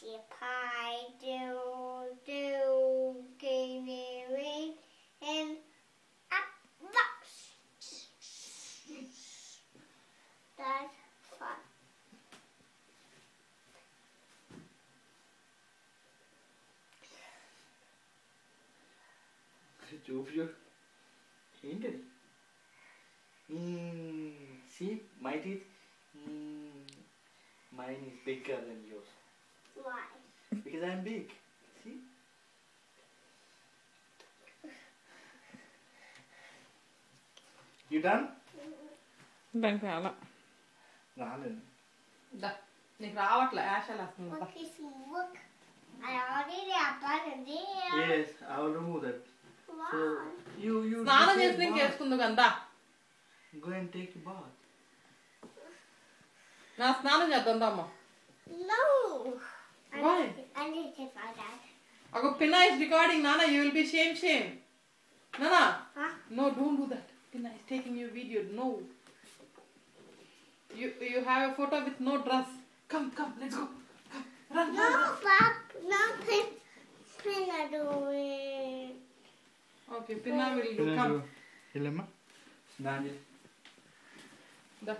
Pie do do gave me ring and up box. That's fun. Two of you. Mm, see, my teeth? Mm, mine is bigger than yours. Why? Because I'm big see you done దానికి చాలా రాలేదు దా నీకు రావట్లే యాషాలు వస్తుంది దా. Look, this look. I already apple and there. yes I will remove that so Why? you you స్నానం you చేసి take నీకు bath. వేసుకుందు కదా go and take a bath నా స్నానం చేద్దాం అమ్మ No. Why? I need to find. that. Ago, Pinna is recording. Nana, you will be shame shame. Nana. Huh? No, don't do that. Pinna is taking your video. No. You you have a photo with no dress. Come, come, let's go. Come, run, no, run. Pop, no, Pin, Pinna doing. Okay, Pinna will do. Come. Ilama. Nani. The.